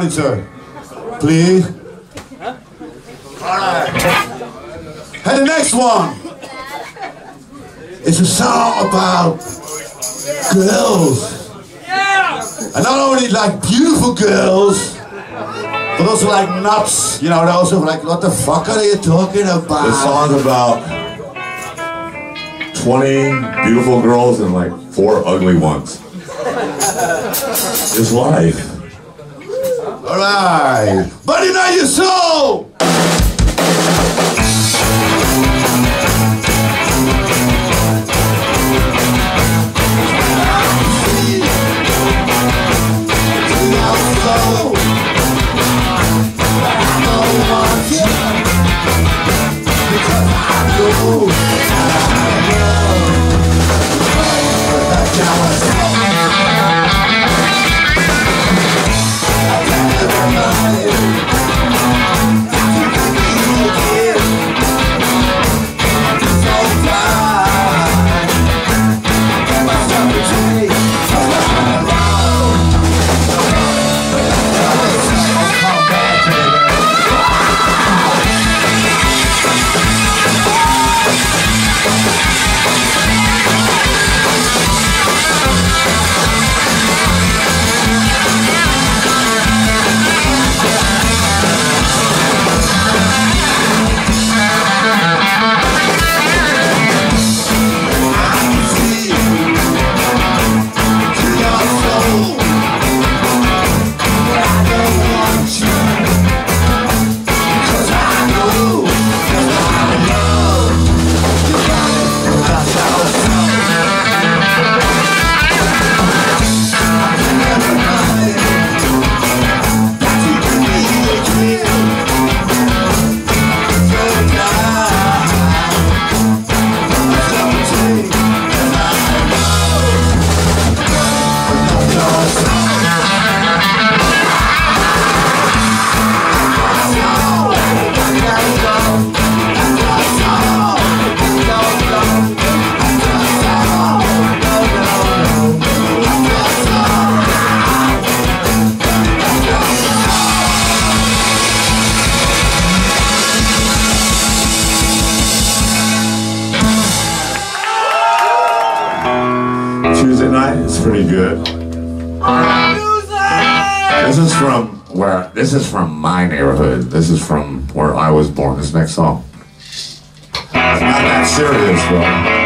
monitor, please. Alright. And the next one is a song about girls. And not only like beautiful girls, but also like nuts. You know, they're also like, what the fuck are you talking about? This song's about 20 beautiful girls and like four ugly ones. It's life. Alright. Buddy, now your soul! Tuesday neighborhood. This is from where I was born. This next song. It's not that serious, bro.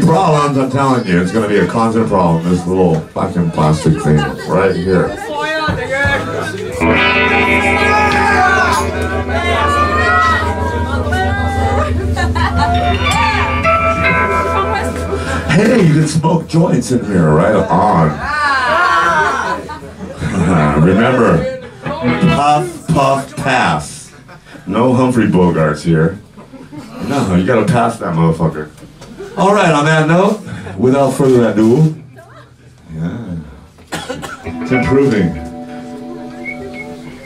Problems, I'm telling you. It's gonna be a constant problem. This little fucking plastic thing right here. Hey, you can smoke joints in here, right on. Remember, puff, puff, pass. No Humphrey Bogarts here. No, you gotta pass that motherfucker. All right, on that note, without further ado, yeah, it's improving.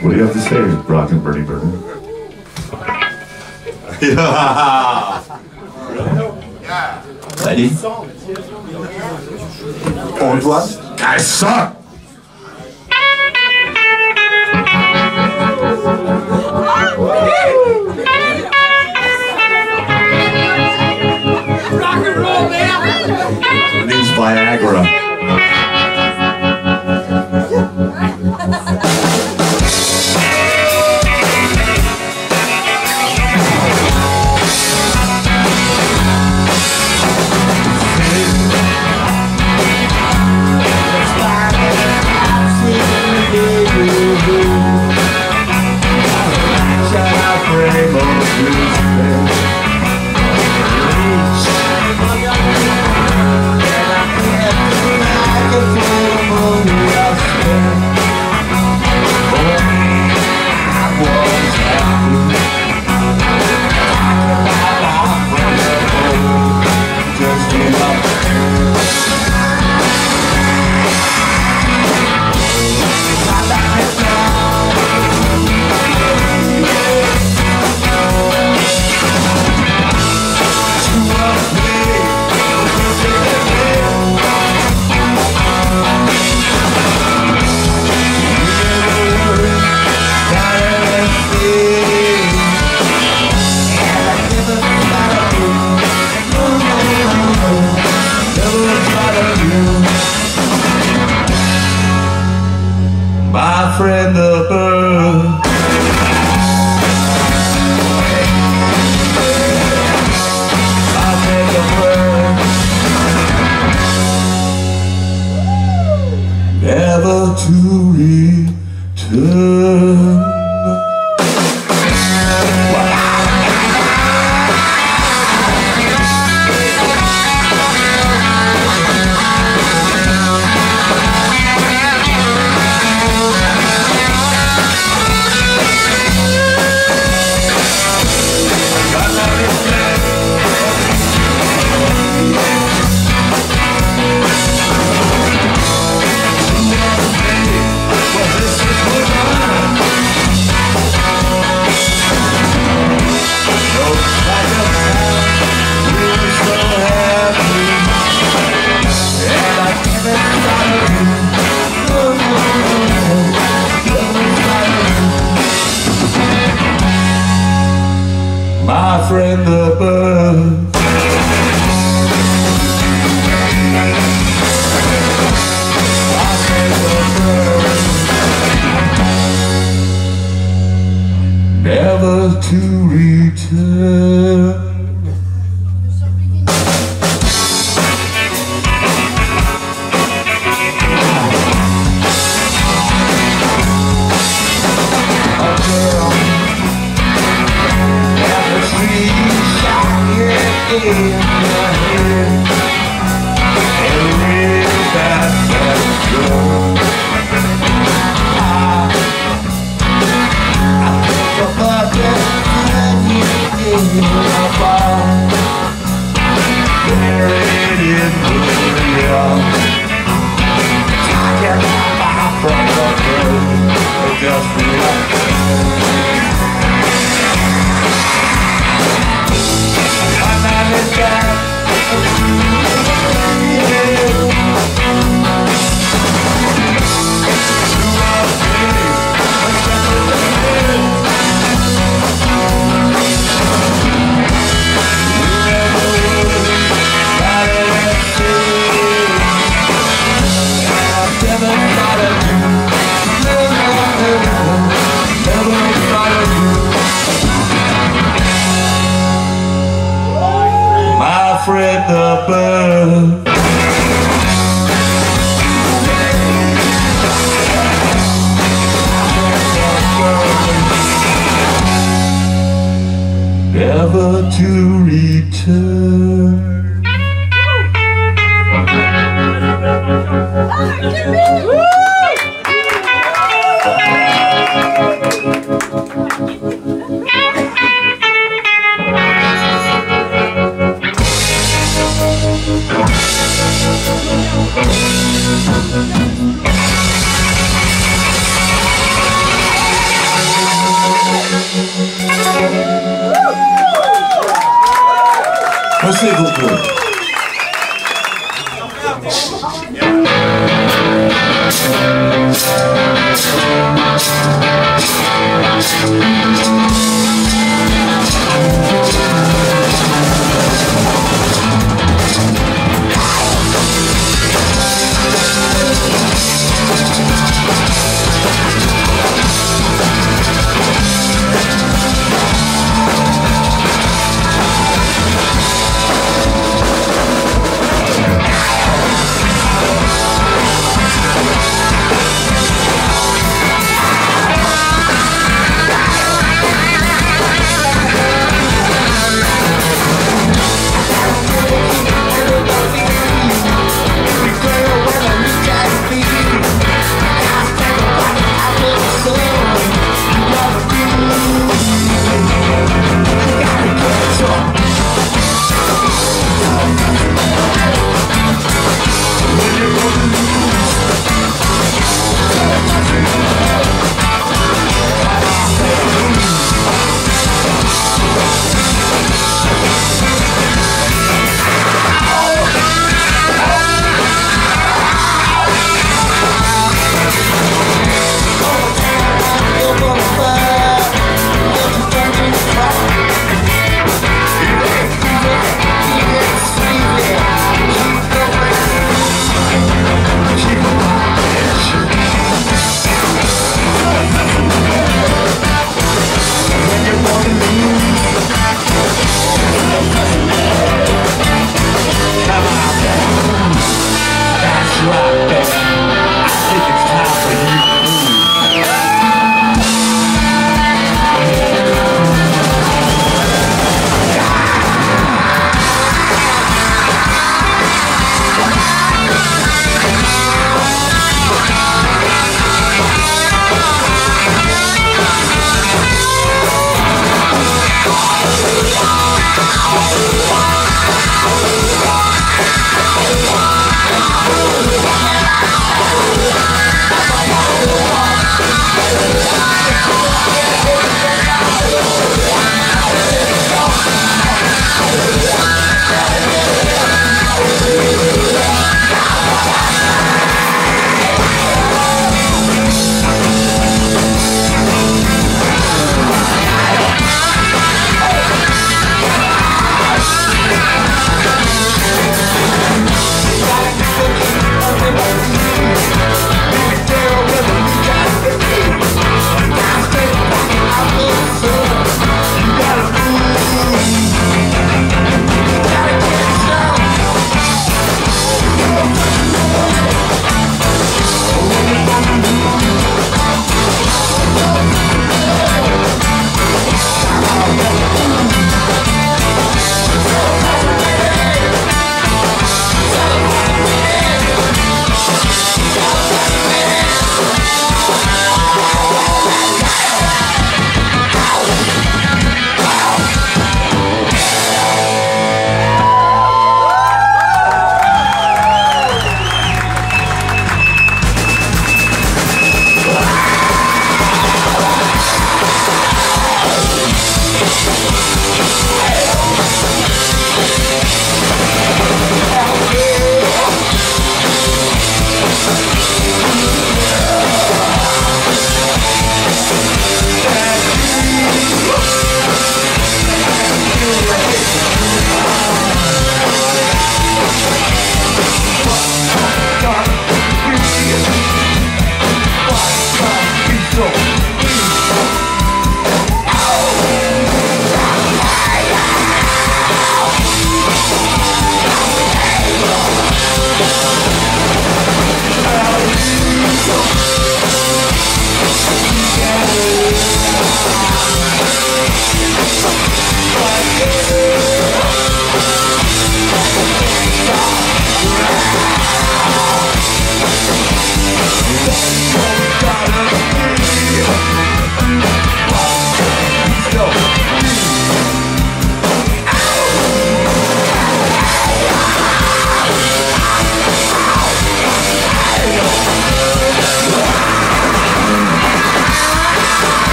What do you have to say, Brock and Bernie Bernie? yeah. Ready? Und was? Guys suck. Rock Viagra. Never to return. My friend the bird. Never to return. Friend above. Never to return. Merci Спасибо.